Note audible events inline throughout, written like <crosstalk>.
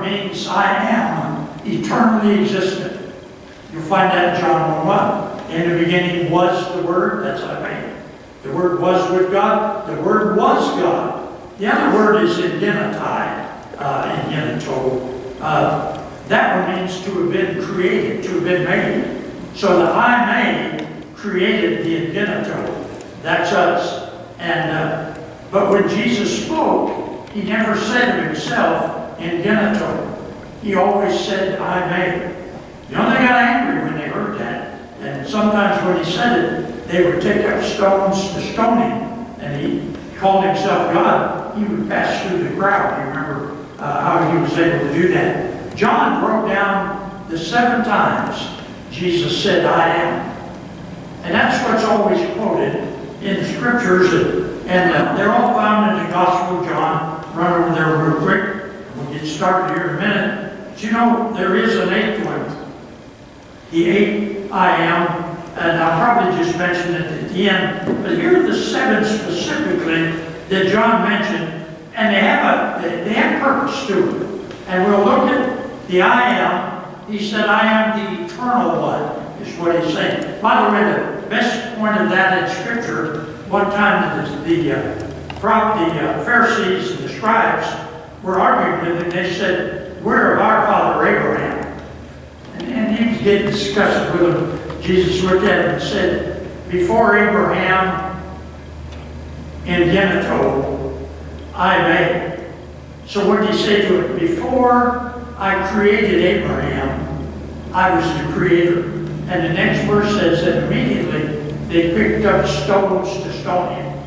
means I am eternally existent. You'll find that in John 1 1. In the beginning was the Word, that's eimi. The Word was with God, the Word was God. The other word is idenitai, uh, in Uh, that one means to have been created, to have been made. So the I made created the identity. That's us. And uh, but when Jesus spoke, he never said of himself in genital. He always said, eimi. You know, they got angry when they heard that. And sometimes when he said it, they would take up stones to stone him. And he called himself God. He would pass through the crowd. You remember uh, how he was able to do that. John broke down the seven times Jesus said, I am. And that's what's always quoted in the scriptures. And, and uh, they're all found in the Gospel of John run over there real quick. Get started here in a minute. But you know, there is an eighth one. The eight I am, and I'll probably just mention it at the end. But here are the seven specifically that John mentioned, and they have a they have purpose to it. And we'll look at the I am. He said, I am the eternal one, is what he's saying. By the way, the best point of that in Scripture, one time the, the uh, the uh, Pharisees and the scribes were arguing with him. They said, "Where of our father Abraham. And, and he was getting disgusted with them. Jesus looked at him and said, Before Abraham in genito, eimi. So what did he say to him? Before I created Abraham, I was the creator. And the next verse says that immediately they picked up stones to stone him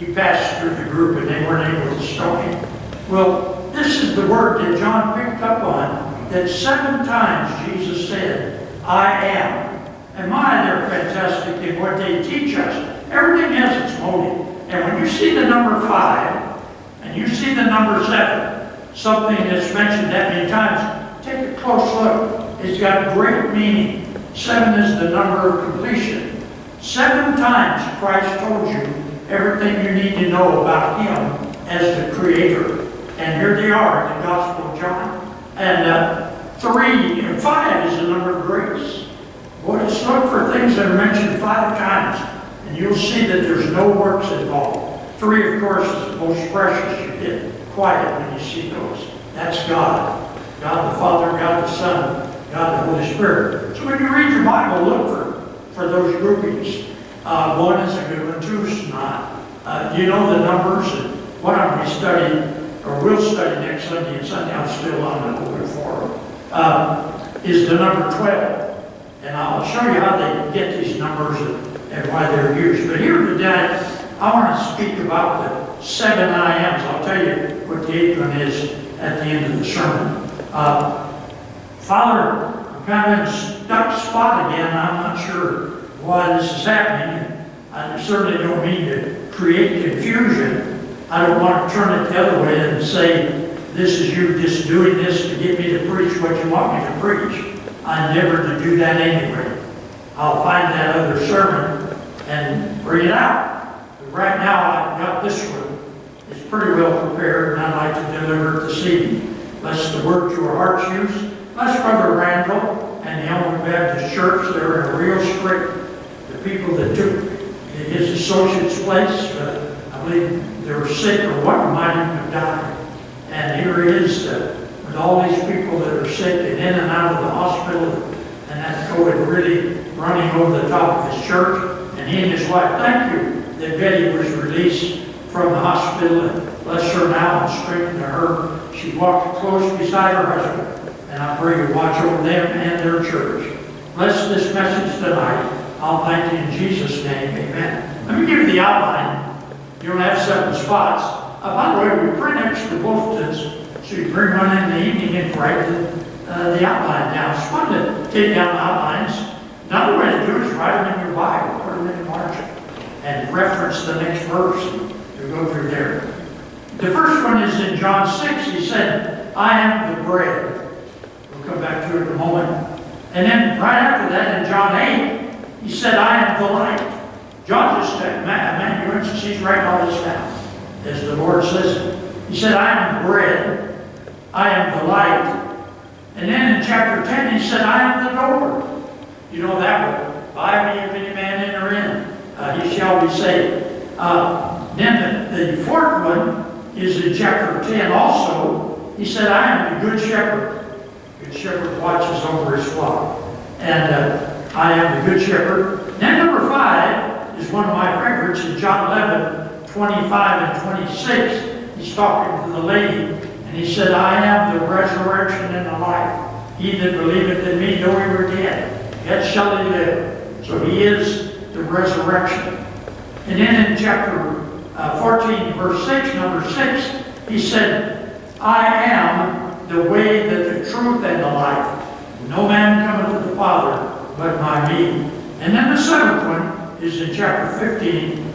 he passed through the group and they weren't able to stone him. Well, this is the word that John picked up on that seven times Jesus said, I am. And my, they're fantastic in what they teach us. Everything has its motive. And when you see the number five and you see the number seven, something that's mentioned that many times, take a close look. It's got great meaning. Seven is the number of completion. Seven times Christ told you everything you need to know about him as the creator. And here they are in the Gospel of John. And uh, three and five is the number of grace. Boy, just look for things that are mentioned five times, and you'll see that there's no works involved. Three, of course, is the most precious. You get quiet when you see those. That's God. God the Father, God the Son, God the Holy Spirit. So when you read your Bible, look for, for those groupings. Uh, one is a good one, two is not. Uh, you know the numbers, and what I'm going to or will study next Sunday, and Sunday I'm still on the open forum, uh, is the number 12. And I'll show you how they get these numbers and, why they're used. But here today, I want to speak about the seven I ams. I'll tell you what the eighth one is at the end of the sermon. Uh, Father, I'm kind of in stuck spot again. I'm not sure why this is happening. I certainly don't mean to create confusion. I don't want to turn it the other way and say, this is you just doing this to get me to preach what you want me to preach. I endeavor to do that anyway. I'll find that other sermon and bring it out. But right now, I've got this one. It's pretty well prepared, and I'd like to deliver it this evening. Bless the word to our hearts use. Bless Brother Randall and the Elmer Baptist Church. They're in a real scrape. The people that took his associate's place, uh, I believe they were sick or one might have died. And here he is uh, with all these people that are sick and in and out of the hospital and that COVID really running over the top of his church. And he and his wife, thank you that Betty was released from the hospital and bless her now and strengthen her. She walked close beside her husband. And I pray you watch over them and their church. Bless this message tonight. I'll thank you in Jesus' name. Amen. Let me give you the outline. You'll have seven spots. Uh, by the way, we print extra bulletins, so you bring one in the evening and write the, uh, the outline down. It's fun to take down outlines. Another way to do it is write them in your Bible, put them in the margin, and reference the next verse. You go through there. The first one is in John 6. He said, I am the bread. We'll come back to it in a moment. And then right after that, in John 8, he said, I am the light. John just, amanuensis, he's writing all this down, as the Lord says. He said, I am the bread. I am the light. And then in chapter 10, he said, I am the door. You know that one. By me, if any man enter in, uh, he shall be saved. Uh, then the, the fourth one is in chapter 10 also. He said, I am the good shepherd. Good shepherd watches over his flock. And uh, I am the good shepherd. Then number five is one of my favorites in John 11, 25 and 26. He's talking to the lady, and he said, I am the resurrection and the life. He that believeth in me, though he were dead, yet shall he live. So he is the resurrection. And then in chapter uh, 14, verse 6, number 6, he said, I am the way, the, the truth, and the life. No man cometh to the Father but by me. And then the seventh one is in chapter 15,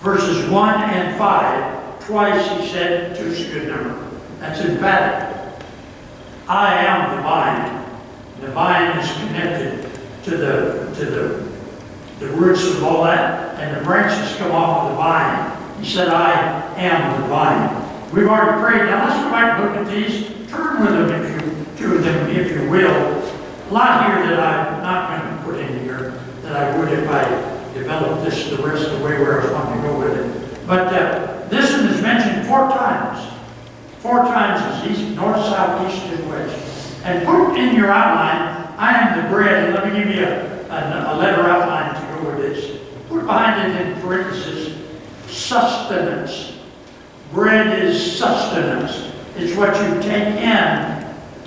verses 1 and 5. Twice he said, two's a good number. That's emphatic. I am the vine. The vine is connected to the to the the roots of all that, and the branches come off of the vine. He said, I am the vine. We've already prayed. Now let's go back and look at these. Turn with them if you to them if you will. A lot here that I'm not going to put in here that I would if I developed this the rest of the way where I was wanting to go with it. But uh, this one is mentioned four times. Four times is east, north, south, east, and west. And put in your outline, I am the bread. And let me give you a, a, a letter outline to go with this. Put behind it in parentheses, sustenance. Bread is sustenance. It's what you take in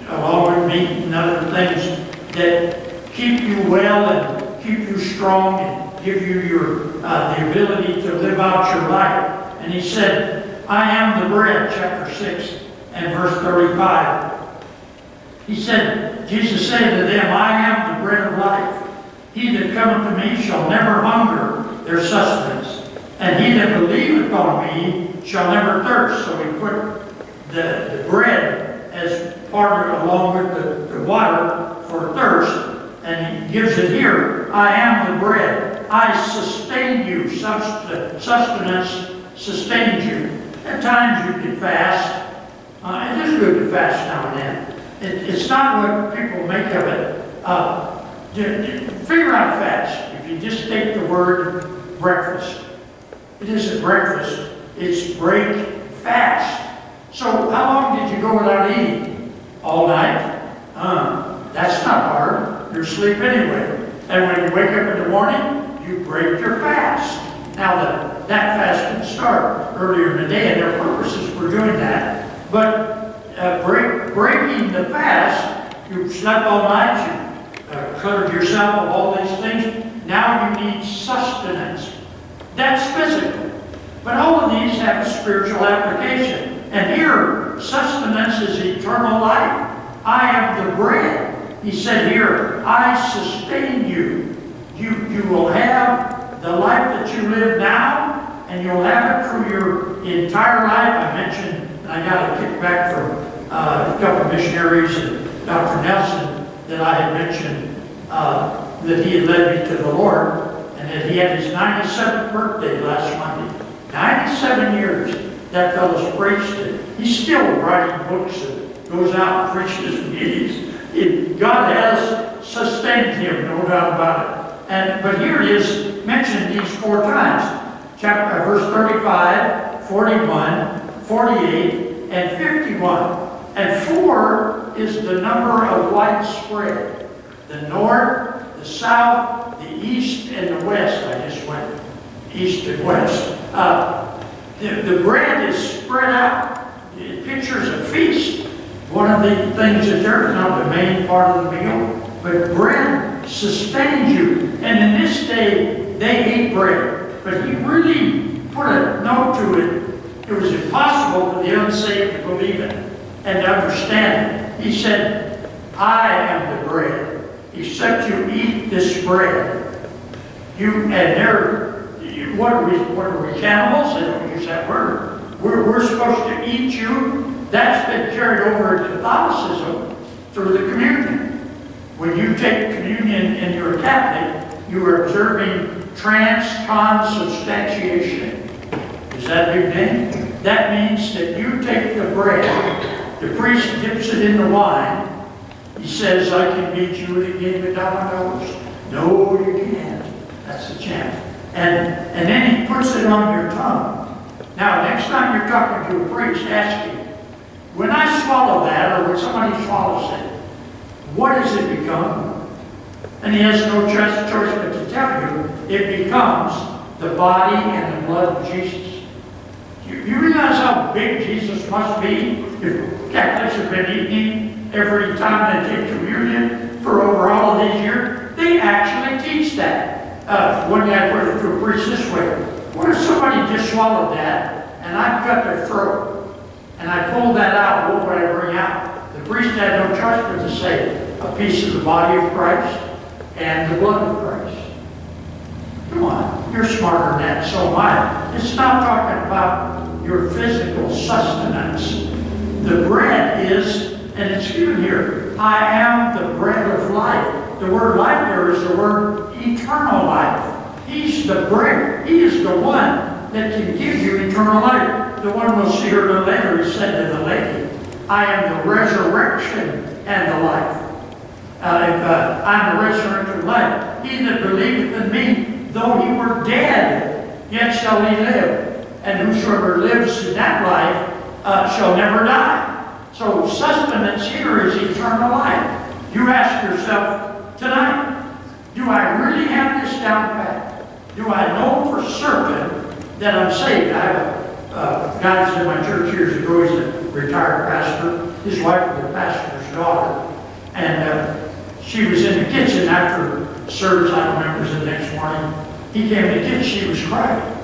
along with meat and other things that keep you well and keep you strong and give you your uh, the ability to live out your life. And he said, I am the bread, chapter 6 and verse 35. He said, Jesus said to them, I am the bread of life. He that cometh to me shall never hunger their sustenance. And he that believeth on me shall never thirst. So he put the, the bread as part of along with the, the water for thirst, and he gives it here. I am the bread. I sustain you. Sustenance sustains you. At times you can fast. Uh, it is good to fast now and then. It, it's not what people make of it. Uh, figure out fast. If you just take the word breakfast, it isn't breakfast. It's break fast. So how long did you go without eating? All night? Uh, that's not hard. You're asleep anyway. And when you wake up in the morning, you break your fast. Now, the, that fast can start earlier in the day, and there are purposes for doing that. But uh, break, breaking the fast, you slept all night, you uh, covered yourself of all these things. Now you need sustenance. That's physical. But all of these have a spiritual application. And here, sustenance is eternal life. I am the bread he said here, I sustain you. You, you will have the life that you live now, and you'll have it through your entire life. I mentioned, I got a kickback from uh, a couple of missionaries and Dr. Nelson that I had mentioned uh, that he had led me to the Lord, and that he had his 97th birthday last Monday. 97 years. that fellow's preached. He's still writing books and goes out and preaches meetings. It, God has sustained him, no doubt about it. And but here it is mentioned these four times. Chapter verse 35, 41, 48, and 51. And four is the number of widespread. The north, the south, the east, and the west. I just went east and west. Uh, the, the bread is spread out. It pictures a feast. One of the things that there is not the main part of the meal, but bread sustains you. And in this day, they ate bread. But he really put a note to it. It was impossible for the unsaved to believe it and understand it. He said, I am the bread. Except you eat this bread. You and they're you, what are we what are we cannibals? They don't use that word. We're, we're supposed to eat you. That's been carried over to Catholicism through the communion. When you take communion and you're Catholic, you are observing transubstantiation. Is that a big name? That means that you take the bread, the priest dips it in the wine, he says, I can beat you with a game of dominoes. No, you can't. That's the chant. And, and then he puts it on your tongue. Now, next time you're talking to a priest, ask him, when I swallow that, or when somebody swallows it, what does it become? And he has no choice but to tell you, it becomes the body and the blood of Jesus. You, you realize how big Jesus must be if Catholics have been eating every time they take communion for over all of these years? They actually teach that. Uh, one guy put it to a priest this way. What if somebody just swallowed that and I cut their throat and I pulled that out? What would I bring out? The priest had no choice but to say a piece of the body of Christ and the blood of Christ. Come on, you're smarter than that, so am I. It's not talking about your physical sustenance. The bread is, and it's given here, I am the bread of life. The word life there is the word eternal life. He's the bread. He is the one that can give you eternal life. The one we'll see here a later, he said to the lady, I am the resurrection and the life. Uh, if, uh, I'm the resurrection and life. He that believeth in me, though he were dead, yet shall he live. And whosoever lives in that life uh, shall never die. So sustenance here is eternal life. You ask yourself tonight, do I really have this down pat? Do I know for certain that I'm saved? I have uh, guy in my church years ago. He's a retired pastor. His wife was a pastor's daughter. And uh, she was in the kitchen after service. I remember was the next morning. He came in the kitchen. She was crying.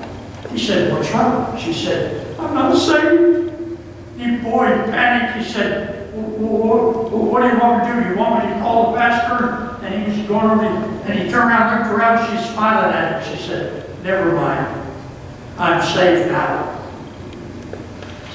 He said, what's wrong? She said, I'm not saved. He, boy, panicked. He said, what, what do you want me to do? You want me to call the pastor? And he was going over, and he turned around, looked around. She's smiling at him. She said, never mind. I'm saved now.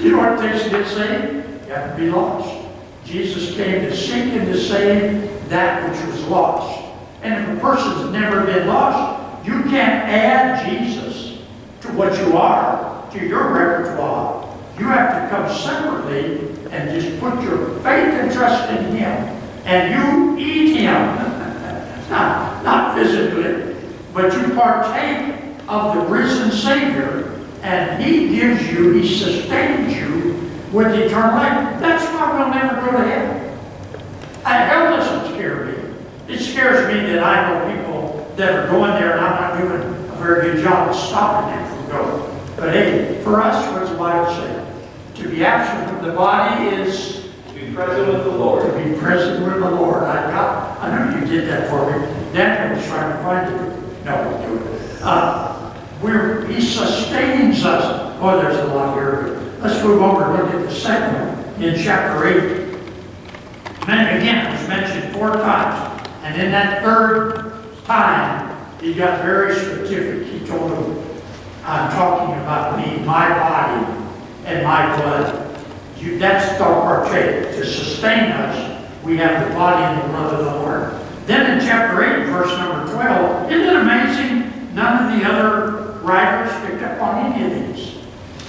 You know what to get saved? You have to be lost. Jesus came to seek and to save that which was lost. And if a person's never been lost, you can't add Jesus to what you are, to your repertoire. You have to come separately and just put your faith and trust in Him. And you eat Him. <laughs> not, not physically, but you partake of the risen Savior and He gives you, He sustains you with eternal life. That's why we'll never go to heaven. And hell doesn't scare me. It scares me that I know people that are going there and I'm not doing a very good job of stopping them from going. But hey, for us, what's the Bible say? To be absent from the body is To be present with the Lord. to be present with the Lord. I got, I knew you did that for me. Daniel was trying to find it. No, we'll do it. Uh, we're, he sustains us. Boy, there's a lot here. Let's move over and look at the second in chapter 8. And again, it was mentioned four times. And in that third time, he got very specific. He told them, I'm talking about me, my body, and my blood. You, that's our partake. To sustain us, we have the body and the blood of the Lord. Then in chapter 8, verse number 12, isn't it amazing? None of the other writers picked up on any of these,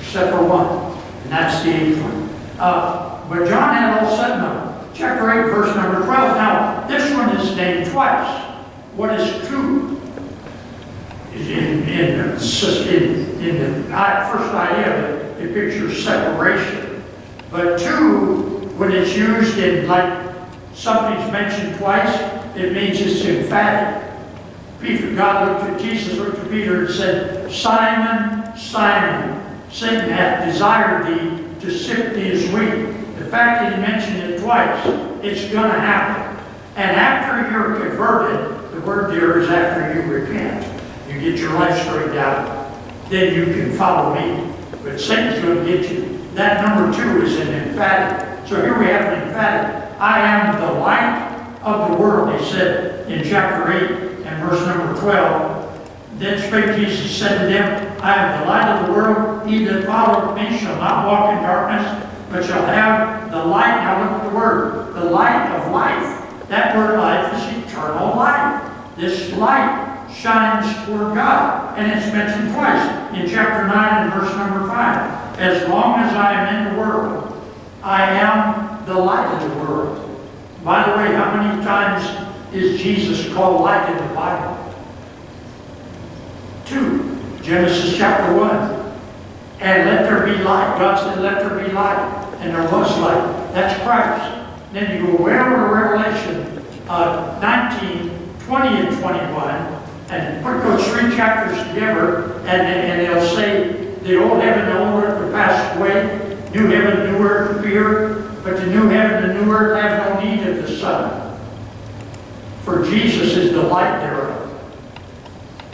except for one. And that's the eighth one. Uh, but John had all of them. Chapter 8, verse number 12. Now, this one is named twice. What is two? Is in, in, in, in the first idea, it pictures separation. But two, when it's used in like something's mentioned twice, it means it's emphatic. Peter, God looked at Jesus, looked at Peter and said, Simon, Simon, Satan hath desired thee to sift thee as wheat. The fact that he mentioned it twice, it's going to happen. And after you're converted, the word there is after you repent. You get your life straightened out, then you can follow me. But Satan's going to get you. That number two is an emphatic. So here we have an emphatic. I am the light of the world, he said in chapter 8 and verse number 12. Then spake Jesus, said to them, I am the light of the world. He that followeth me shall not walk in darkness, but shall have the light. Now look at the word. The light of life. That word life is eternal life. This light shines toward God. And it's mentioned twice in chapter 9 and verse number 5. As long as I am in the world, I am the light of the world. By the way, how many times is Jesus called light in the Bible? Two. Genesis chapter 1. And let there be light. God said, let there be light. And there was light. That's Christ. Then you go over to Revelation uh, 19, 20, and 21, and put those three chapters together, and, and they'll say, the old heaven and old earth will pass away, new heaven new earth appear, but the new heaven and new earth have no need of the sun for Jesus is the light thereof.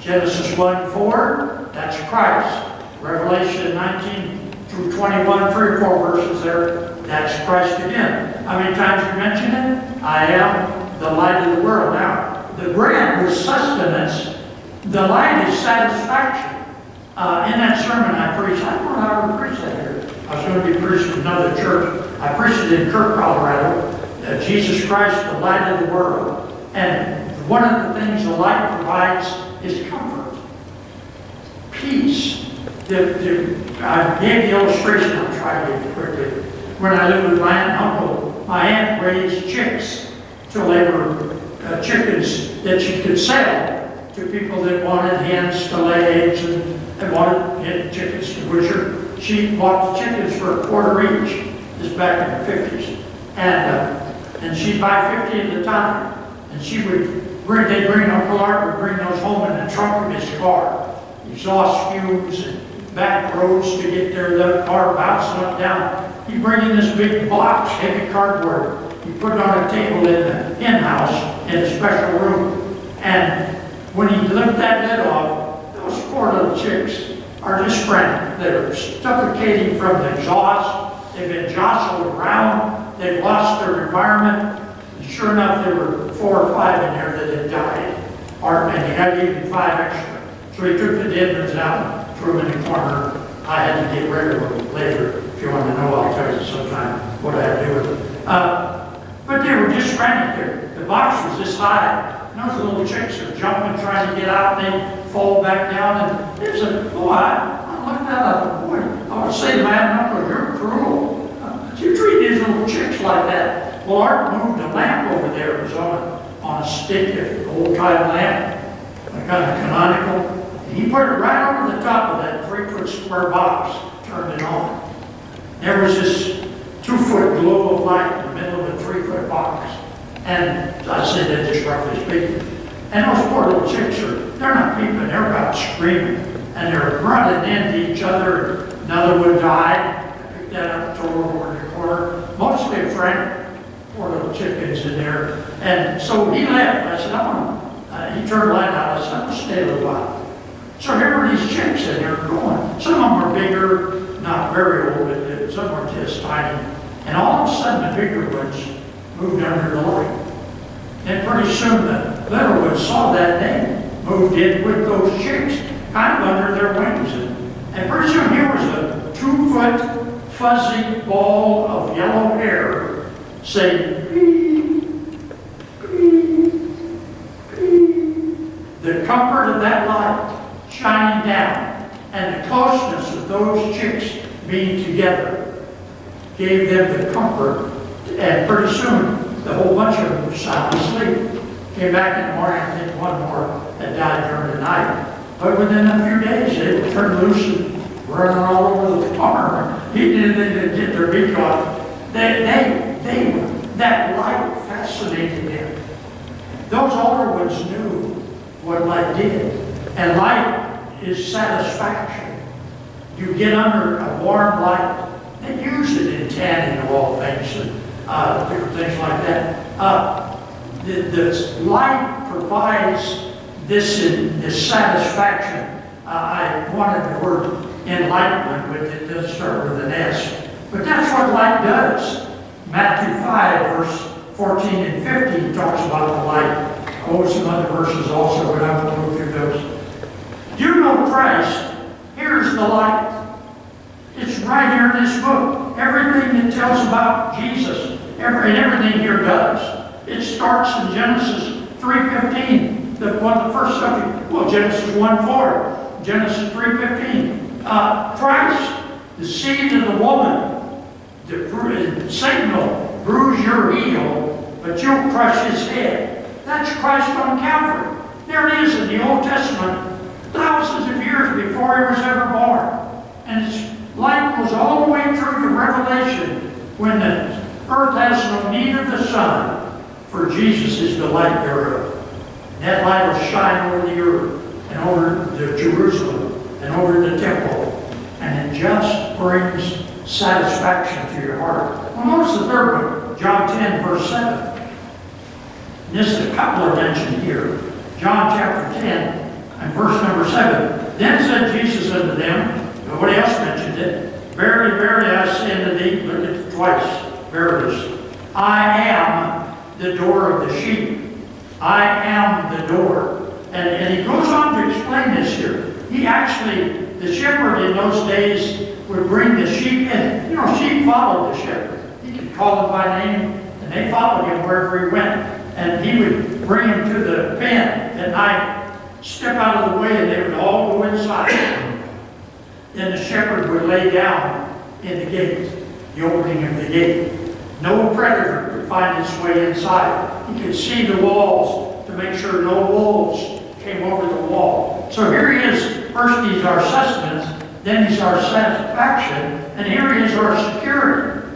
Genesis 1 4, that's Christ. Revelation 19 through 21, three or four verses there, that's Christ again. How many times we mention it? I am the light of the world. Now, the bread was sustenance, the light is satisfaction. Uh, in that sermon I preached, I don't know how to preach that here. I was going to be preaching in another church. I preached it in Kirk, Colorado. Uh, Jesus Christ, the light of the world. And one of the things the light provides is comfort, peace. The, the, I gave the illustration, I'll try to give it quickly. When I lived with my aunt and uncle, my aunt raised chicks till they were uh, chickens that she could sell to people that wanted hens to lay eggs and, and wanted chickens to butcher. She bought the chickens for a quarter each. This back in the 50s. And, uh, and she'd buy 50 at a time. And she would bring, they'd bring, Uncle Art would bring those home in the trunk of his car. Exhaust fumes and back roads to get there, the car bouncing up down. He'd bring in this big box, heavy cardboard. He put it on a table in the in-house in a special room. And when he lifted that lid off, those poor little chicks are just frantic. They're suffocating from the exhaust. They've been jostled around. They've lost their environment. Sure enough, there were four or five in there that had died, or, and he had even five extra. So he took the dead ones out, threw them in the corner. I had to get rid of them later. If you want to know, I'll tell you sometime what I had to do with them. Uh, but they were just frantic there. The box was this high. And those little chicks are jumping, trying to get out, and they fall back down. And there's a, boy, I, I looked at that, boy, I would say, man, Uncle, you're cruel. Uh, you treat these little chicks like that. Well, Art moved a lamp over there. It was on a, on a stick, an old-time lamp, kind of canonical. And he put it right over the top of that three-foot square box, turned it on. There was this two-foot globe of light in the middle of the three-foot box. And I said that just roughly speaking. And those poor little chicks are, they're not peeping, they're about screaming. And they're running into each other. Another one died. I picked that up, threw over in the corner. Mostly a friend four little chickens in there. And so he left. I said, I want to, uh, he turned the light out. I said, I'm going to stay a little while. So here were these chicks in there growing. Some of them were bigger, not very old, but some were just tiny. And all of a sudden, the bigger ones moved under the light. And pretty soon, the little ones saw that they moved in with those chicks, kind of under their wings. And, and pretty soon, here was a two-foot fuzzy ball of yellow hair say, The comfort of that light shining down and the closeness of those chicks being together gave them the comfort. And pretty soon, the whole bunch of them were sound asleep. Came back in the morning, I think one more had died during the night. But within a few days, they were turned loose and running all over the farm. He did, they didn't get their beak off. They, they, they, that light fascinated them. Those older ones knew what light did. And light is satisfaction. You get under a warm light. They use it in tanning of all things and uh, different things like that. Uh, the, the light provides this, in, this satisfaction. Uh, I wanted the word enlightenment, but it doesn't start with an S. But that's what light does. Matthew 5, verse 14 and 15 talks about the light. Oh, some other verses also, but I won't go through those. You know Christ. Here's the light. It's right here in this book. Everything that tells about Jesus, every, and everything here does. It starts in Genesis 3.15, the, one the first subject. Well, Genesis 1.4, Genesis 3.15. Uh, Christ, the seed of the woman, the, will bruise your heel, but you'll crush his head. That's Christ on Calvary. There it is in the Old Testament, thousands of years before he was ever born. And his light goes all the way through the Revelation when the earth has no need of the sun for Jesus is the light thereof. And that light will shine over the earth and over the Jerusalem and over the temple. And it just brings satisfaction to your heart. Well, notice the third one, John 10, verse 7. And this is a couple are mentioned here. John chapter 10 and verse number 7. Then said Jesus unto them, nobody else mentioned it, Verily, verily, I say unto thee, look at twice, verily, I am the door of the sheep. I am the door. And, and he goes on to explain this here. He actually, the shepherd in those days would bring the sheep in. You know, sheep followed the shepherd. He could call them by name, and they followed him wherever he went. And he would bring them to the pen at night, step out of the way, and they would all go inside. then the shepherd would lay down in the gate, the opening of the gate. No predator could find its way inside. He could see the walls to make sure no wolves came over the wall. So here he is. First he's our sustenance, then he's our satisfaction, and here he is our security.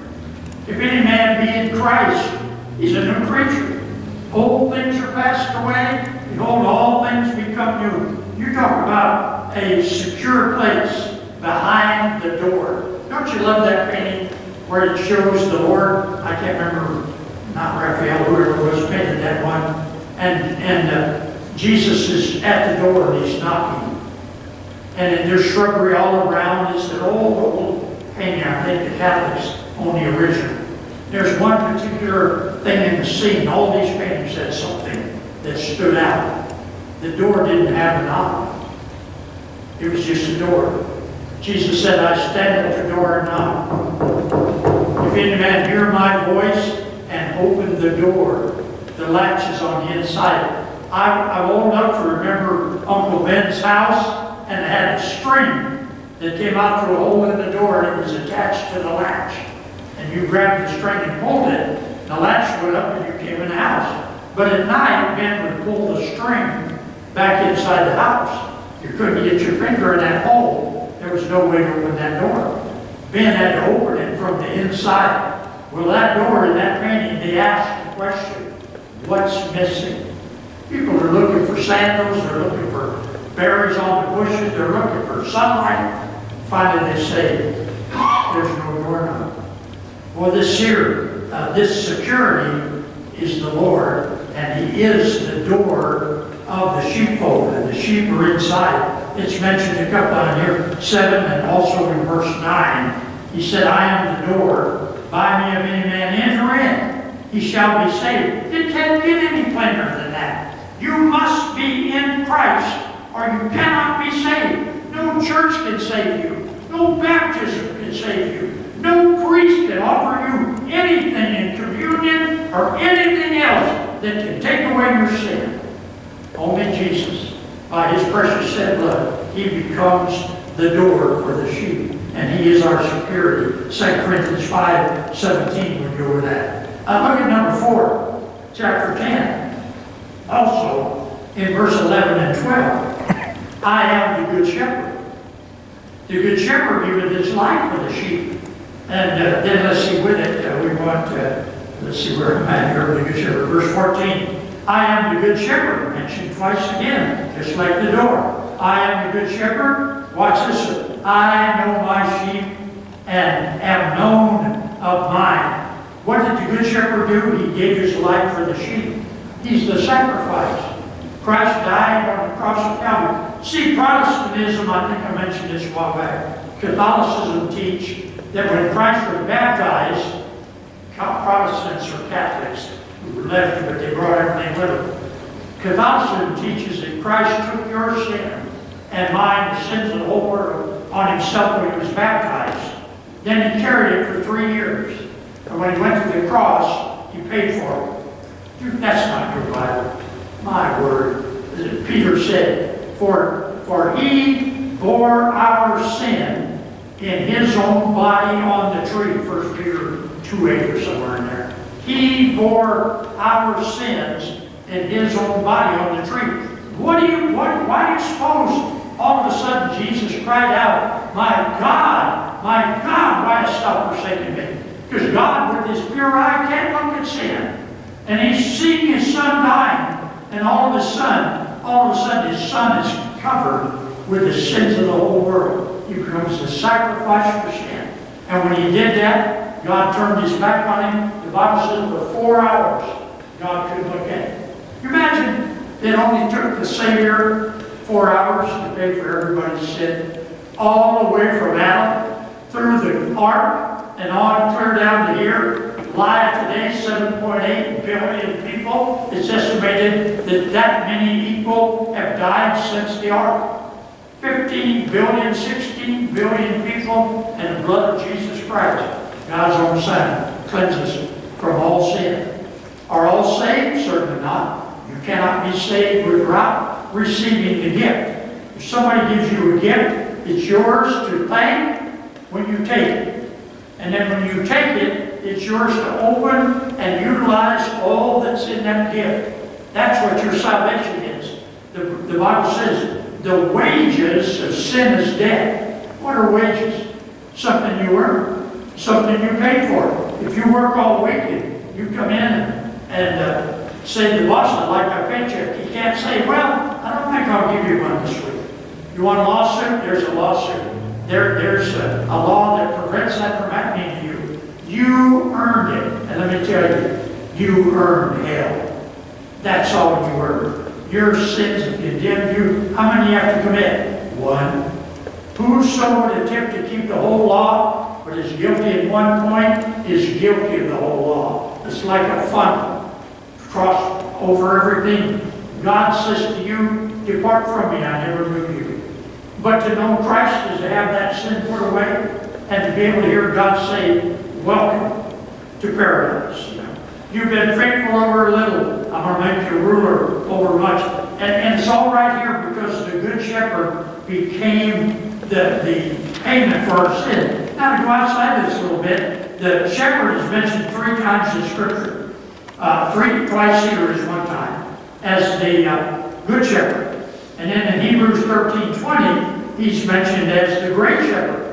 If any man be in Christ, he's a new creature. Old things are passed away, behold, all things become new. You talk about a secure place behind the door. Don't you love that painting? where it shows the Lord, I can't remember, not Raphael, whoever was painted that one, and, and uh, Jesus is at the door and he's knocking. And there's shrubbery all around. It's an old, old painting. I think the Catholics on the original. There's one particular thing in the scene. All these paintings had something that stood out. The door didn't have a knob. It was just a door. Jesus said, I stand at the door and knock. If any man hear my voice and open the door, the latch is on the inside. I, I'm old enough to remember Uncle Ben's house, and had a string that came out through a hole in the door, and it was attached to the latch. And you grabbed the string and pulled it, the latch went up, and you came in the house. But at night, Ben would pull the string back inside the house. You couldn't get your finger in that hole. There was no way to open that door. Ben had to open it from the inside. Well, that door in that painting, they asked the question, what's missing? People are looking for sandals, they're looking berries on the bushes, they're looking for sunlight. Finally, they say, there's no doorknob. Well, this here, uh, this security is the Lord, and He is the door of the sheepfold, and the sheep are inside. It's mentioned a couple on here, 7 and also in verse 9. He said, I am the door. By me if any man enter in, he shall be saved. It can't get any plainer than that. You must be in Christ or you cannot be saved. No church can save you. No baptism can save you. No priest can offer you anything in communion or anything else that can take away your sin. Only Jesus. By his precious shed blood, he becomes the door for the sheep. and he is our security. 2 Corinthians 5, 17 would go with that. Uh, look at number 4, chapter 10. Also, in verse 11 and 12, I am the good shepherd. The good shepherd giveth his life for the sheep. And uh, then let's see with it, uh, we want to, let's see where I'm at here, the good shepherd. Verse 14, I am the good shepherd, mentioned twice again, just like the door. I am the good shepherd. Watch this. I know my sheep and am known of mine. What did the good shepherd do? He gave his life for the sheep. He's the sacrifice. Christ died on the cross of Calvary. See, Protestantism, I think I mentioned this a while back, Catholicism teach that when Christ was baptized, Protestants or Catholics who left, but they brought everything with them. Catholicism teaches that Christ took your sin and mine, the sins of the whole world, on himself when he was baptized. Then he carried it for three years. And when he went to the cross, he paid for it. Dude, that's not your Bible. My word. Peter said, for, for he bore our sin in his own body on the tree. First Peter 2 8 or somewhere in there. He bore our sins in his own body on the tree. What do you, what, why do you suppose all of a sudden Jesus cried out, My God, my God, why hast thou forsaken me? Because God, with his pure eye, can't look at sin. And he's seeing his son dying, and all of a sudden, all of a sudden his son is covered with the sins of the whole world. He becomes the sacrifice for sin. And when he did that, God turned his back on him. The Bible says for four hours, God couldn't look at him. Imagine it only took the Savior four hours to pay for everybody's sin, all the way from Adam through the ark and on clear down to here. Live today, 7.8 billion people. It's estimated that that many people have died since the ark. 15 billion, 16 billion people, and the blood of Jesus Christ, God's own Son, cleanses from all sin. Are all saved? Certainly not. You cannot be saved without receiving the gift. If somebody gives you a gift, it's yours to thank when you take it. And then when you take it, it's yours to open and utilize all that's in that gift. That's what your salvation is. The, the Bible says the wages of sin is death. What are wages? Something you earn, something you pay for. If you work all weekend, you come in and, and uh, say to the boss, I'd like my paycheck, he can't say, well, I don't think I'll give you one this week. You want a lawsuit? There's a lawsuit. There, there's a, a law that prevents that from happening you. Earned it. And let me tell you, you earned hell. That's all you earned. Your sins have condemned you. How many you have to commit? One. Whoso would attempt to keep the whole law, but is guilty at one point, is guilty of the whole law. It's like a funnel. Cross over everything. God says to you, depart from me, I never knew you. But to know Christ is to have that sin put away and to be able to hear God say, welcome to paradise. You've been faithful over a little. I'm going to make you ruler over much. And, and it's all right here because the Good Shepherd became the, the payment for our sin. Now, to go outside this a little bit, the shepherd is mentioned three times in Scripture. Uh, three, twice here is one time, as the uh, Good Shepherd. And then in Hebrews 13, 20, he's mentioned as the Great Shepherd.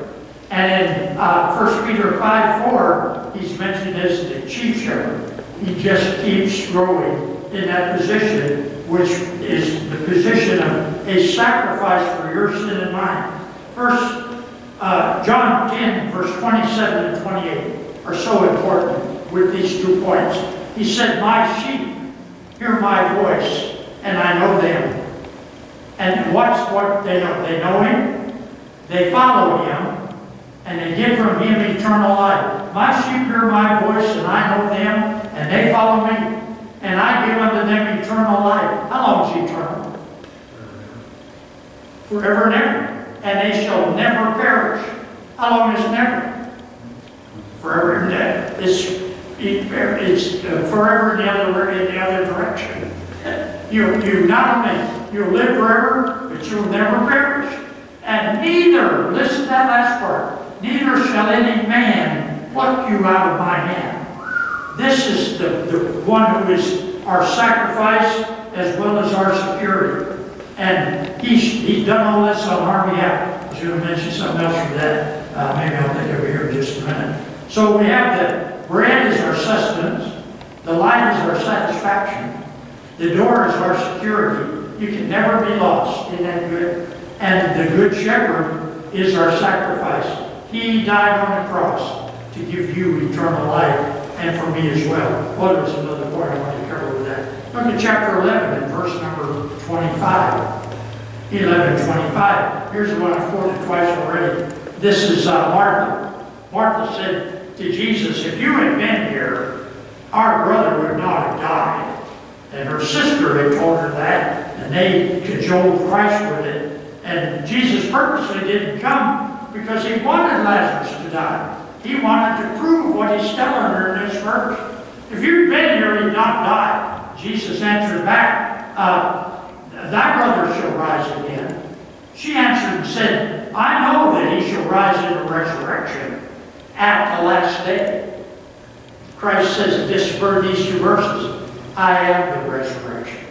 And in uh, 1 Peter 5, 4, he's mentioned as the Chief Shepherd he just keeps growing in that position, which is the position of a sacrifice for your sin and mine. First, uh, John 10, verse 27 and 28 are so important with these two points. He said, My sheep hear my voice, and I know them. And what's what they know? They know him, they follow him, and they get from him eternal life. My sheep hear my voice, and I know them, and they follow me, and I give unto them eternal life. How long is eternal? Forever and ever. And they shall never perish. How long is never? Forever and ever. It's, it's uh, forever in the other in the other direction. <laughs> You you not only you live forever, but you'll never perish. And neither, listen to that last part, neither shall any man pluck you out of my hand. This is the, the one who is our sacrifice as well as our security. And he's, he's done all this on our behalf. I was going to mention something else from that. Uh, maybe I'll think over here in just a minute. So we have the bread is our sustenance, the light is our satisfaction, the door is our security. You can never be lost. Isn't that good? And the good shepherd is our sacrifice. He died on the cross to give you eternal life and for me as well. Well, there's another point I want to cover with that. Look at chapter 11 and verse number 25. 11, 25. Here's the one I've quoted twice already. This is uh, Martha. Martha said to Jesus, if you had been here, our brother would not have died. And her sister had told her that, and they cajoled Christ with it. And Jesus purposely didn't come because he wanted Lazarus to die. He wanted to prove what he's telling her in this verse. If you'd been here, he'd not die. Jesus answered back, uh, Thy brother shall rise again. She answered and said, I know that he shall rise in the resurrection at the last day. Christ says this for these two verses, I am the resurrection.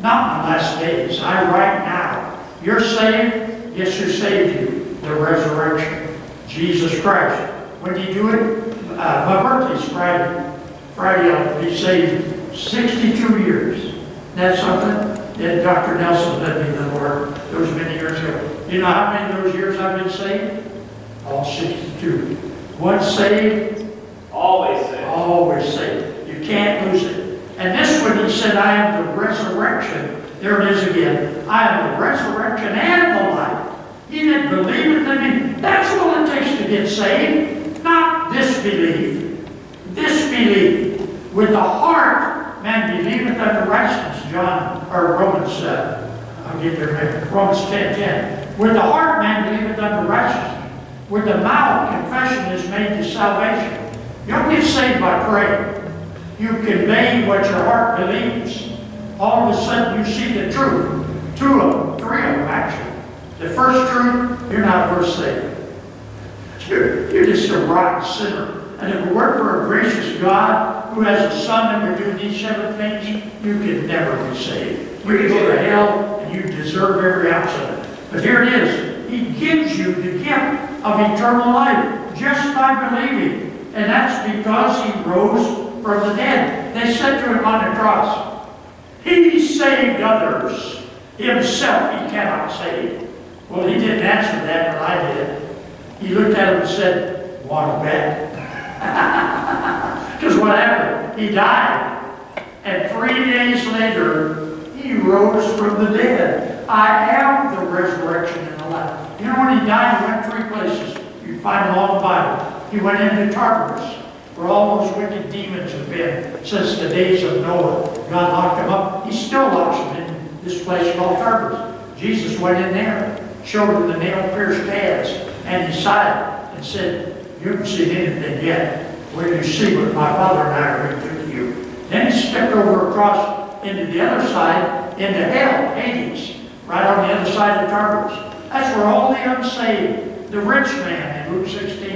Not in the last days, I right now. You're saved, yes, who saved you? The resurrection. Jesus Christ. When did he do it? Uh, my birthday's Friday. Friday I'll be saved 62 years. Isn't something? That Dr. Nelson led me to the Lord those many years ago. You know how many of those years I've been saved? All 62. Once saved, Always saved. always saved. You can't lose it. And this one, he said, I am the resurrection. There it is again. I am the resurrection and the life. He that believeth in me, that's all it takes to get saved. Not disbelief. Disbelief. With the heart, man believeth unto righteousness. John, or Romans, uh, I'll get there later. Romans 10, 10. With the heart, man believeth unto righteousness. With the mouth, confession is made to salvation. You don't get saved by prayer. You convey what your heart believes. All of a sudden, you see the truth. Two of them, three of them, actually. The first truth, you're not worth saving. You're, you're just a rotten sinner. And if it weren't for a gracious God who has a son that would do these seven things, you could never be saved. You could go to hell and you deserve every ounce of it. But here it is. He gives you the gift of eternal life just by believing. And that's because he rose from the dead. They said to him on the cross, He saved others. Himself he cannot save. Well, he didn't answer that, but I did. He looked at him and said, Want to bet? Because what happened? He died. And three days later, he rose from the dead. I am the resurrection and the life. You know, when he died, he went three places. You find them all in the Bible. He went into Tartarus, where all those wicked demons have been since the days of Noah. God locked them up. He still locks them in this place called Tartarus. Jesus went in there, showed him the nail-pierced hands and his side, and said, you haven't seen anything yet. When you see what my Father and I are going to do to you. Then he stepped over across into the other side, into hell, Hades, right on the other side of Tartarus. That's where all the unsaved, the rich man in Luke 16,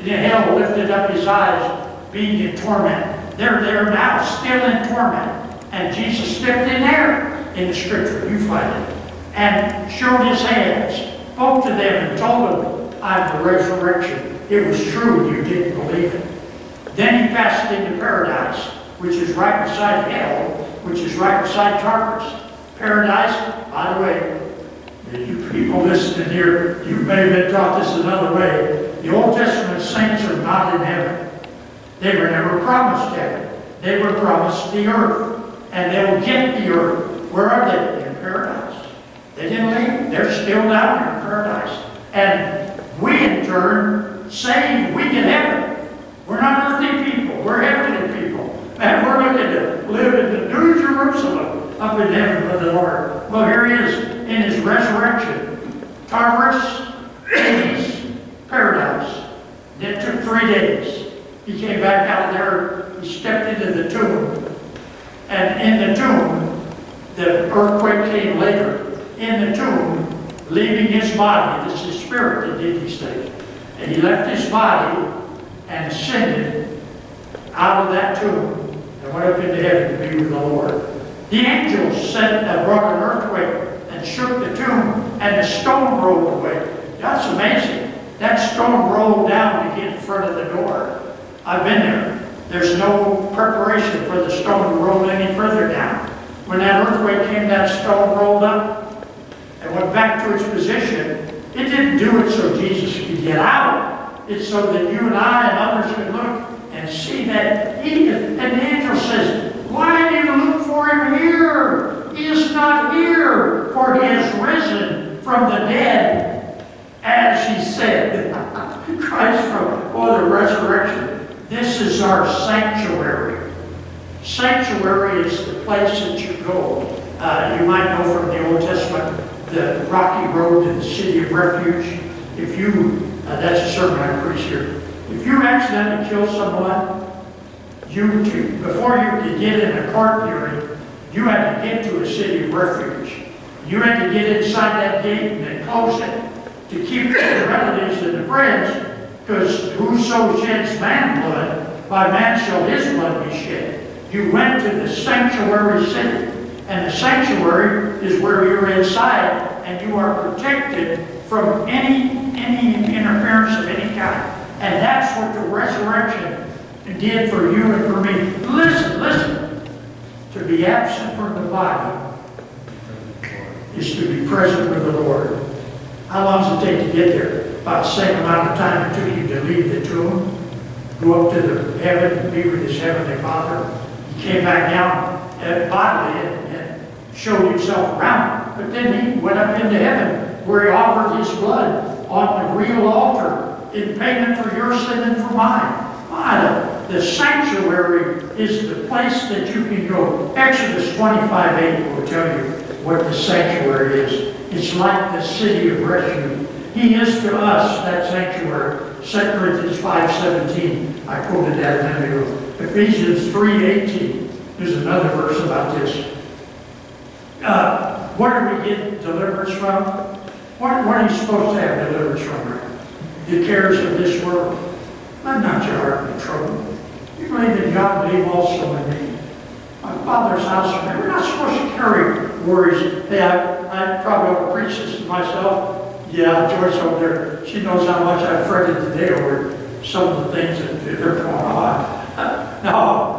in hell lifted up his eyes, being in torment. They're there now, still in torment. And Jesus stepped in there in the scripture, you find it, and showed his hands, spoke to them and told them, I'm the resurrection. It was true, you didn't believe it. Then he passed into paradise, which is right beside hell, which is right beside Tartarus. Paradise, by the way, you people listening here, you may have been taught this another way. The Old Testament saints are not in heaven. They were never promised heaven. They were promised the earth. And they'll get the earth. Where are they? In paradise. They didn't leave. They're still down there in paradise. And we, in turn, saved, we get heaven. We're not earthly people. We're heavenly people. And we're looking to live in the New Jerusalem up in heaven with the Lord. Well, here he is in his resurrection. Tartarus, Hades, paradise. It took three days. He came back out there. He stepped into the tomb. And in the tomb, the earthquake came later. In the tomb, leaving his body, this is spirit that did these things. And he left his body and ascended out of that tomb and went up into heaven to be with the Lord. The angels sent, uh, brought an earthquake and shook the tomb, and the stone rolled away. That's amazing. That stone rolled down to get in front of the door. I've been there. There's no preparation for the stone to roll any further down. When that earthquake came, that stone rolled up and went back to its position. It didn't do it so Jesus could get out. It's so that you and I and others could look and see that he. And the angel says, Why do you look for him here? He is not here, for he has risen from the dead, as he said. <laughs> Christ from oh, the resurrection. This is our sanctuary. Sanctuary is the place that you go. Uh, you might know from the Old Testament the rocky road to the city of refuge. If you, uh, that's a sermon I preach here. If you accidentally kill someone, you to, before you could get in a court hearing, you had to get to a city of refuge. You had to get inside that gate and then close it to keep the relatives and the friends, because whoso sheds man blood, by man shall his blood be shed. You went to the sanctuary city. And the sanctuary is where you're inside and you are protected from any, any interference of any kind. And that's what the resurrection did for you and for me. Listen, listen. To be absent from the body is to be present with the Lord. How long does it take to get there? About the same amount of time it took you to leave the tomb, go up to the heaven, be with his heavenly Father. He came back down bodily showed himself around. But then he went up into heaven where he offered his blood on the real altar in payment for your sin and for mine. My, the, the sanctuary is the place that you can go. Exodus 25, 8 will tell you what the sanctuary is. It's like the city of refuge. He is to us that sanctuary. 2 Corinthians 5, 17. I quoted that a minute ago. Ephesians 3, 18. There's another verse about this. Uh, where do we get deliverance from? What, what are you supposed to have deliverance from? The cares of this world. Let not your heart be troubled. You believe in God, believe also in me. My Father's house, we're not supposed to carry worries. Hey, I, I probably ought to preach this to myself. Yeah, Joyce over there, she knows how much I fretted today over some of the things that they're going on. Uh, no,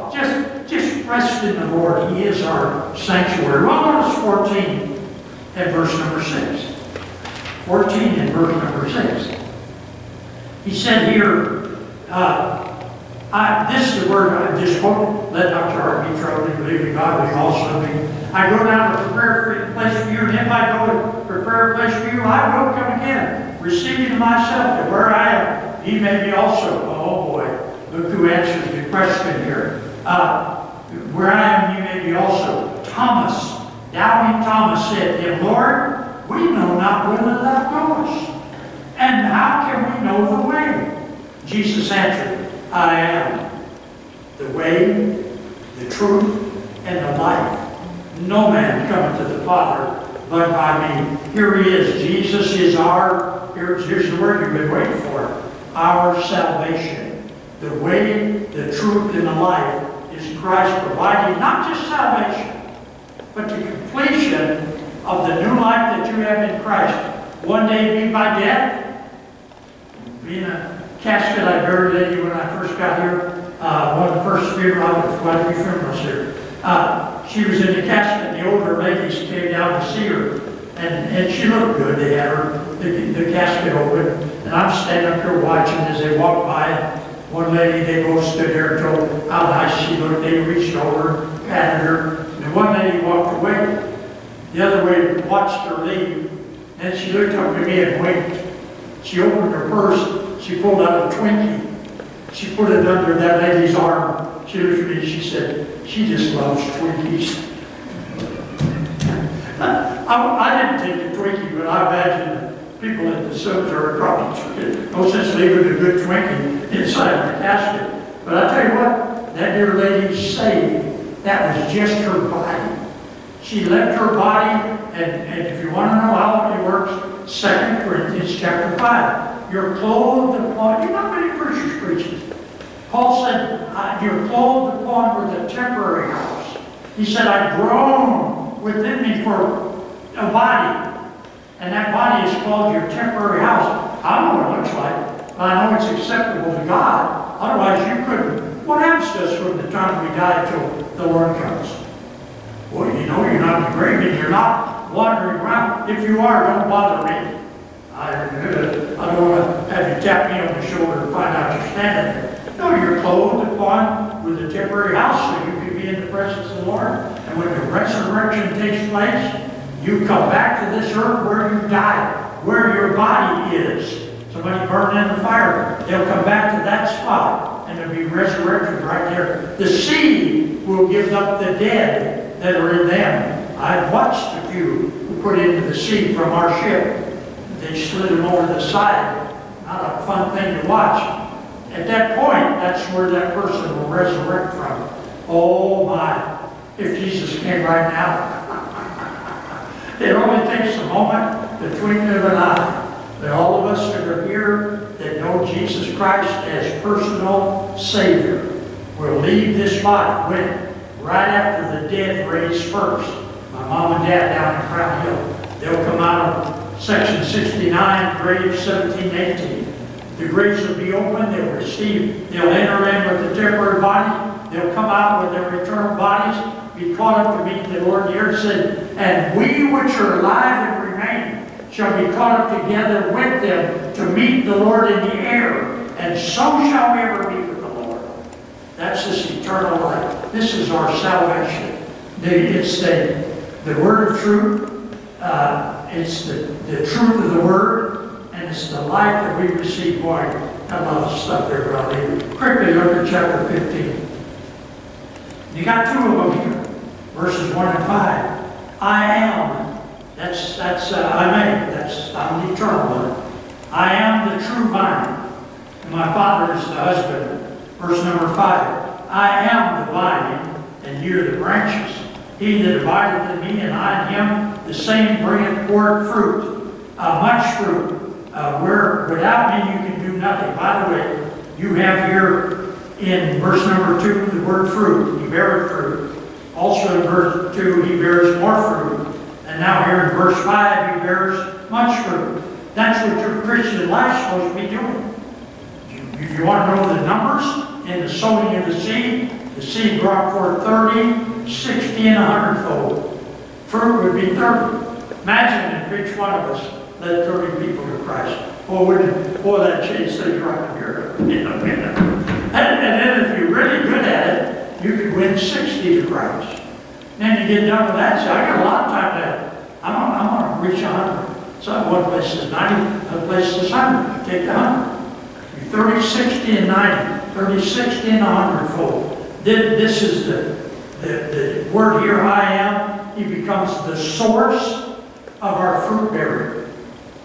rest in the Lord. He is our sanctuary. Well, notice 14 and verse number 6. 14 and verse number 6. He said here, uh, I, this is the word I just quoted. Let not your heart be troubled. Believe in God, we also be. I go down to prepare a place for you, and if I go to prepare a place for you, I will come again, receiving myself, that where I am, he may be also. Oh boy, look who answers the question here. Uh, where I am, you may be also. Thomas, doubting Thomas said to him, Lord, we know not whither thou goest, and how can we know the way? Jesus answered, I am the way, the truth, and the life. No man cometh to the Father but by me. Here he is. Jesus is our, here's, here's the word you've been waiting for, our salvation. The way, the truth, and the life is Christ providing not just salvation, but the completion of the new life that you have in Christ. One day be by death, be in a casket I buried lady when I first got here. Uh, one of the first funerals, I went quite a few funerals here. Uh, she was in the casket, and the older ladies came down to see her, and, and she looked good. They had her, the, the casket open, and I'm standing up here watching as they walk by. One lady, they both stood there and told how nice she looked. They reached over, patted her, and one lady walked away. The other lady watched her leave, and she looked up at me and winked. She opened her purse, she pulled out a Twinkie. She put it under that lady's arm. She looked at me she said, she just loves Twinkies. <laughs> I, I didn't take the Twinkie, but I imagine people at the cemetery it. No sense leaving a good Twinkie inside the casket. But I tell you what, that dear lady saved. That was just her body. She left her body, and, and if you want to know how it works, Second Corinthians chapter 5. you're clothed upon, you know how many preachers preach it? Paul said, you're clothed upon with a temporary house. He said, I groan within me for a body. And that body is called your temporary house. I don't know what it looks like, but I know it's acceptable to God. Otherwise, you couldn't. What happens to us from the time we die till the Lord comes? Well, you know you're not and you're not wandering around. If you are, don't bother me. I, uh, I don't want to have you tap me on the shoulder and find out you're standing there. No, you're clothed upon with a temporary house so you can be in the presence of the Lord. And when the resurrection takes place, you come back to this earth where you died, where your body is. Somebody burned in the fire. They'll come back to that spot and they'll be resurrected right there. The sea will give up the dead that are in them. I've watched a few put into the sea from our ship. They slid them over the side. Not a fun thing to watch. At that point, that's where that person will resurrect from. Oh my, if Jesus came right now. It only takes a moment, the twinkling of an eye, that all of us that are here that know Jesus Christ as personal Savior will leave this body when, right after the dead raise first. My mom and dad down in Crown Hill, they'll come out of section 69, grave 1718. The graves will be open, they'll receive, they'll enter in with the temporary body, they'll come out with their eternal bodies, be caught up to meet the Lord. In the earth said, and we which are alive and remain shall be caught up together with them to meet the Lord in the air, and so shall we ever be with the Lord. That's this eternal life. This is our salvation. It's the, the word of truth. Uh, it's the, the truth of the word, and it's the life that we receive. Boy, I love stuff there, brother. Quickly look at chapter 15. You got two of them here, verses 1 and 5. I am, that's, that's uh, I made, that's, I'm the eternal one. I am the true vine, and my Father is the husband. Verse number 5. I am the vine, and you are the branches. He that abideth in me, and I in him, the same bringeth forth fruit, uh, much fruit. Uh, where without me you can do nothing. By the way, you have here in verse number 2 the word fruit. you bear fruit. Also in verse 2 he bears more fruit. And now here in verse 5 he bears much fruit. That's what your Christian life's supposed to be doing. If you want to know the numbers in the sowing of the seed, the seed brought forth 30, 60, and 100 fold. Fruit would be 30. Imagine if each one of us led 30 people to Christ. Boy, wouldn't, boy that changed things right here. <laughs> And, and then if you're really good at it, you could win 60 to Christ. Then you get done with that, so I got a lot of time left. I'm I'm on reach 100. So one place is 90, other place is 100. Take the 100. 30, 60, and 90. 30, 60, and 100 fold. This is the, the, the word here, I am. He becomes the source of our fruit bearing.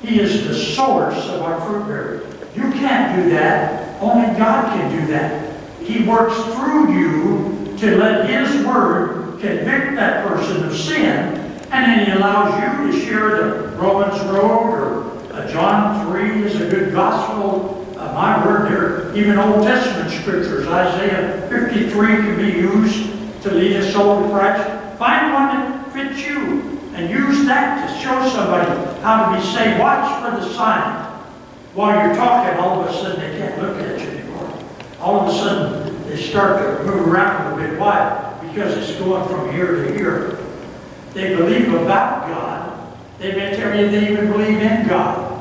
He is the source of our fruit bearing. You can't do that. Only God can do that. He works through you to let His Word convict that person of sin, and then He allows you to share the Romans Road or John 3 is a good gospel uh, my word there, even Old Testament scriptures, Isaiah 53 can be used to lead a soul to Christ. Find one that fits you and use that to show somebody how to be saved. Watch for the sign. While you're talking, all of a sudden they can't look at anymore. All of a sudden they start to move around a little bit. Why? Because it's going from here to here. They believe about God. They may tell you they even believe in God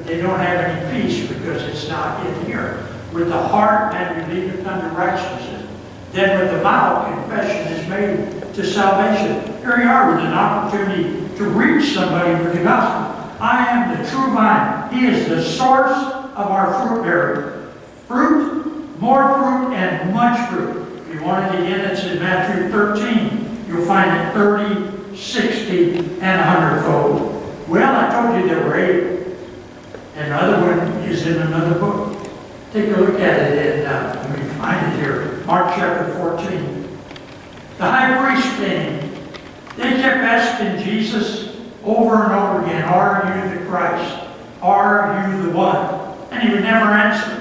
but they don't have any peace because it's not in here. With the heart man believeth unto righteousness. Then with the mouth confession is made to salvation. Here we are with an opportunity to reach somebody with the gospel. I am the true vine. He is the source of our fruit bearing. Fruit, more fruit, and much fruit. If you want it again, it's in Matthew 13. You'll find it 30, 60, and 100 fold. Well, I told you there were eight. And another one is in another book. Take a look at it and uh, let me find it here. Mark chapter 14. The high priest came. They kept asking Jesus over and over again, Are you the Christ? Are you the one? and he would never answer.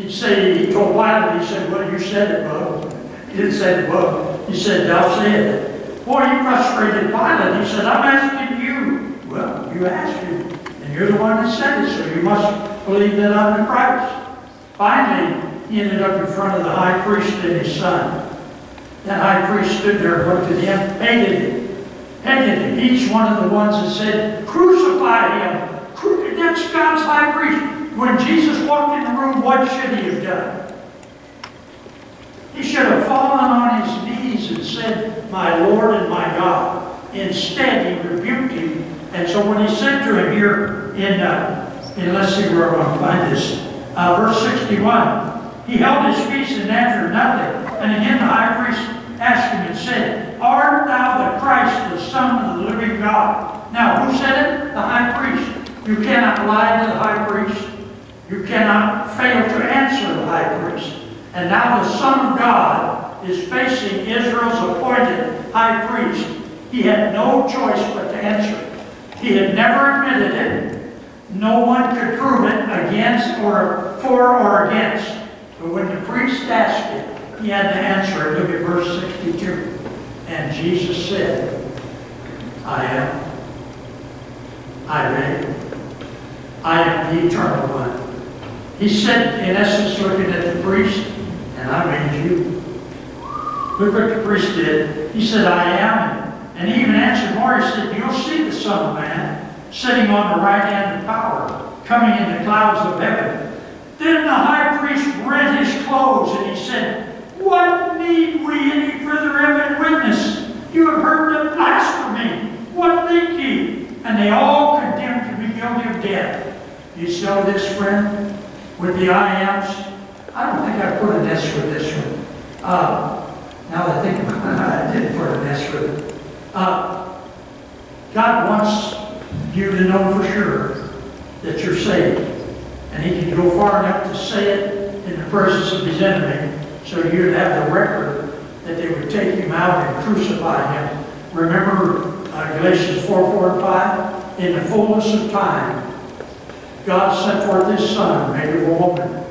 He'd say, he told Pilate, he said, well, you said it, bub. He didn't say it, bub. He said, thou said it. Boy, he frustrated Pilate. He said, I'm asking you. Well, you asked him, and you're the one that said it, so you must believe that I'm the Christ. Finally, he ended up in front of the high priest and his son. That high priest stood there looked at him, hated him, hated him. Each one of the ones that said, crucify him. That's God's high priest. When Jesus walked in the room, what should he have done? He should have fallen on his knees and said, my Lord and my God. Instead, he rebuked him. And so when he said to him here in, uh, in let's see where I'm going to find this, uh, verse 61, he held his peace and answered nothing. And again the high priest asked him and said, Art thou the Christ, the Son of the living God? Now, who said it? The high priest. You cannot lie to the high priest. You cannot fail to answer the high priest. And now the Son of God is facing Israel's appointed high priest. He had no choice but to answer. He had never admitted it. No one could prove it against or for or against. But when the priest asked it, he had to answer it. Look at verse 62. And Jesus said, I am. I am. I am the eternal one. He said, in essence, looking at the priest, and I made you. Look what the priest did. He said, I am. And he even answered more. He said, You'll see the Son of Man sitting on the right hand of power, coming in the clouds of heaven. Then the high priest rent his clothes, and he said, What need we any further evident witness? You have heard the blasphemy. What think ye? And they all condemned to be guilty of death. You know this, friend, with the I ams? I don't think I put an S with this one. Uh, now that I think about it, <laughs> I did put an S with it. Uh, God wants you to know for sure that you're saved. And he can go far enough to say it in the presence of his enemy so you'd have the record that they would take him out and crucify him. Remember uh, Galatians 4, 4 and 5? In the fullness of time, God sent forth his Son, made of a woman,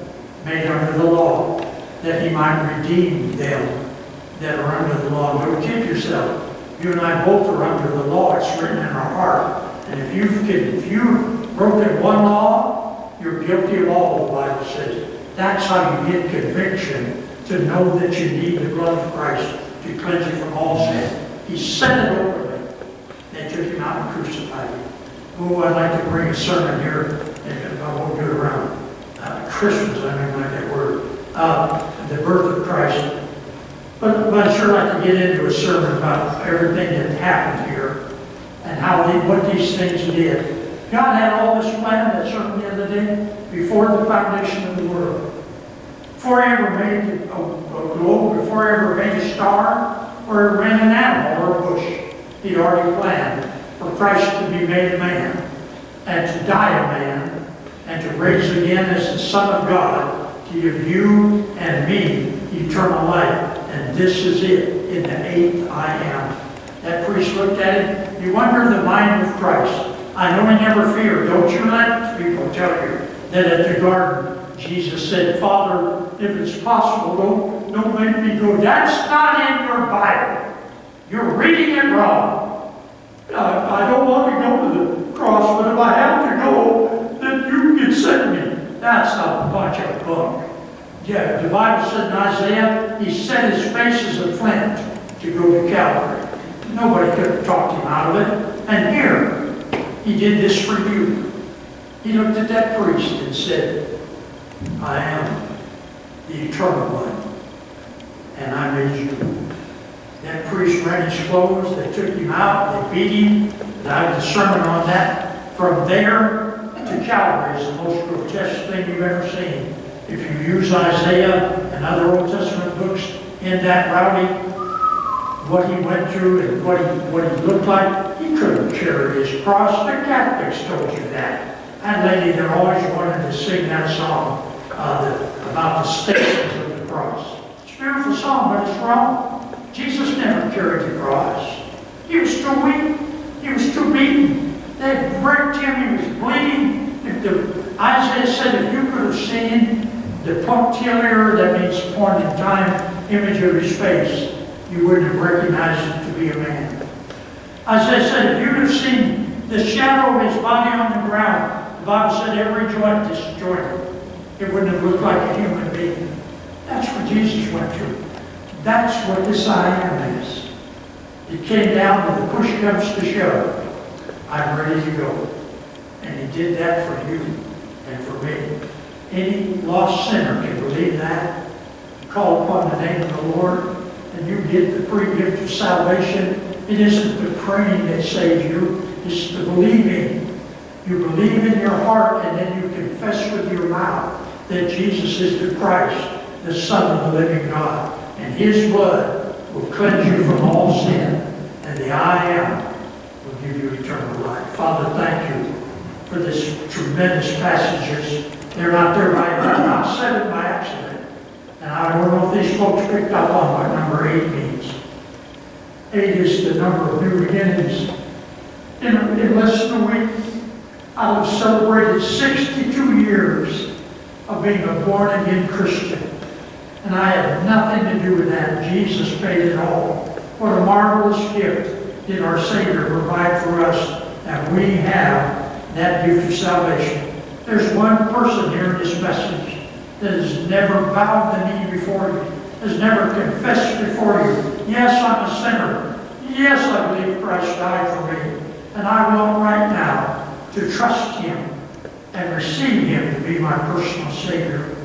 made under the law, that he might redeem them that are under the law. Don't kid yourself. You and I both are under the law. It's written in our heart. And if you've, if you've broken one law, you're guilty of all, the Bible says. That's how you get conviction, to know that you need the blood of Christ to cleanse you from all sin. He sent it over me. They took him out and crucified him. Oh, I'd like to bring a sermon here, and I won't it around uh, Christmas, I don't like that word, uh, the birth of Christ. But, but I'd sure like to get into a sermon about everything that happened here and how they, what these things did. God had all this planned, that sermon the other day, before the foundation of the world. Before he ever made a, a globe, before he ever made a star, or ever made an animal or a bush, he'd already planned for Christ to be made a man and to die a man and to raise again as the Son of God to give you and me eternal life. And this is it in the eighth I am. That priest looked at it. You wonder the mind of Christ. I know he never fear. Don't you let people tell you that at the garden Jesus said, Father, if it's possible, don't, don't make me go. That's not in your Bible. You're reading it wrong. Uh, I don't want to go to the cross, but if I have to go, then you can send me. That's bunch of bunk. Yeah, the Bible said in Isaiah, he set his face as a flint to go to Calvary. Nobody could have talked him out of it. And here, he did this for you. He looked at that priest and said, I am the eternal one, and I made you. That priest rent his clothes, they took him out, they beat him, and I have a sermon on that. From there to Calvary is the most grotesque thing you've ever seen. If you use Isaiah and other Old Testament books in that rowdy what he went through and what he, what he looked like, he couldn't carry his cross. The Catholics told you that. And lady, they're always wanting to sing that song uh, the, about the stations of the cross. It's a beautiful song, but it's wrong. Jesus never carried the cross. He was too weak. He was too beaten. They had wrecked him. He was bleeding. If the Isaiah said if you could have seen the punctiliar, that means point in time, image of his face, you wouldn't have recognized him to be a man. Isaiah said if you'd have seen the shadow of his body on the ground, the Bible said every joint disjointed. It wouldn't have looked like a human being. That's what Jesus went through. That's what this I am is. It came down to the push comes to shove. I'm ready to go. And he did that for you and for me. Any lost sinner can believe that, call upon the name of the Lord, and you get the free gift of salvation. It isn't the praying that saves you, it's the believing. You believe in your heart and then you confess with your mouth that Jesus is the Christ, the Son of the living God. And his blood will cleanse you from all sin. And the I am give you eternal life. Father, thank you for this tremendous passages. They're not there by, they're not said it by accident. And I don't know if these folks picked up on what number eight means. Eight is the number of new beginnings. In, in less than a week, I'll have celebrated 62 years of being a born-again Christian. And I had nothing to do with that. Jesus paid it all. What a marvelous gift did our Savior provide for us that we have that gift of salvation. There's one person here in this message that has never bowed the knee before you, has never confessed before you. Yes, I'm a sinner. Yes, I believe Christ died for me. And I want right now to trust Him and receive Him to be my personal Savior.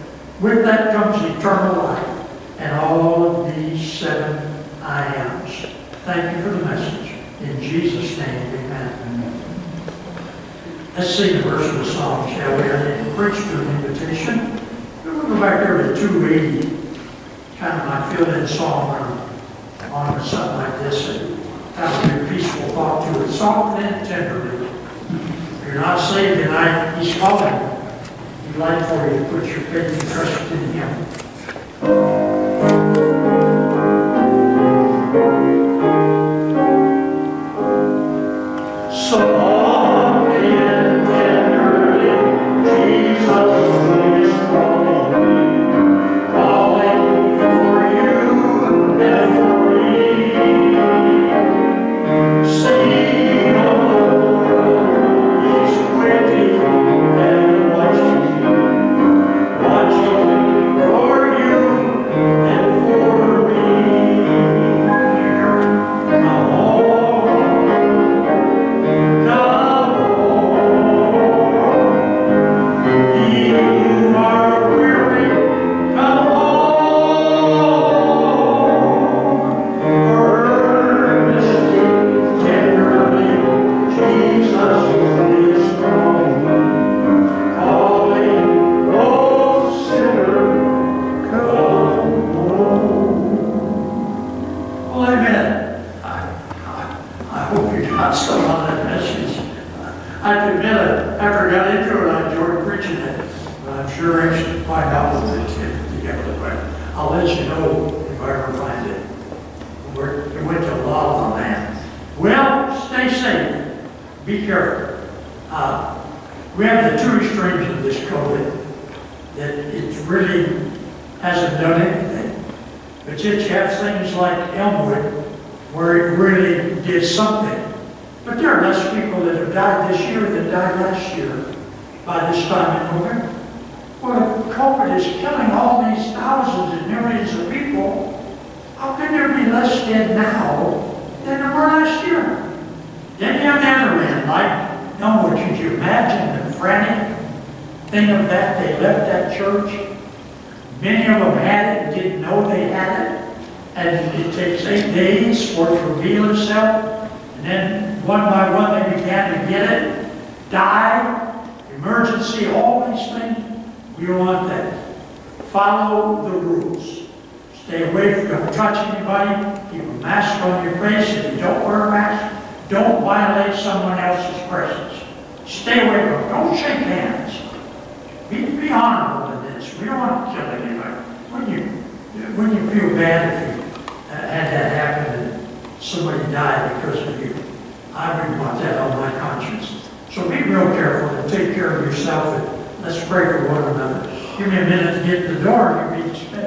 With that comes eternal life and all of these seven I ams. Thank you for the message. In Jesus' name, amen. Let's sing the verse of the song, shall we? I didn't preach to an invitation. We'll go back there to 280. Kind of my fill-in song on, something like this. And have a peaceful thought to it. Softly and tenderly. If you're not saved tonight, He's calling. He'd like for you to put your faith and trust in Him. Thousands and millions of people, how can there be less dead now than there were last year? Then you have the other end, like Elmwood. Could you imagine the frantic thing of that? They left that church. Many of them had it, didn't know they had it. And it takes eight days for it to reveal itself. And then one by one they began to get it, die, emergency, all these things. We don't want that. Follow the rules. Stay away from, don't touch anybody, keep a mask on your face. If you don't wear a mask, don't violate someone else's presence. Stay away from, don't shake hands. Be, be honorable in this. We don't want to kill anybody. When you, when you feel bad if you uh, had that happen and somebody died because of you, I wouldn't want that on my conscience. So be real careful and take care of yourself and Let's pray for one another. Give me a minute to get to the door, you'll be.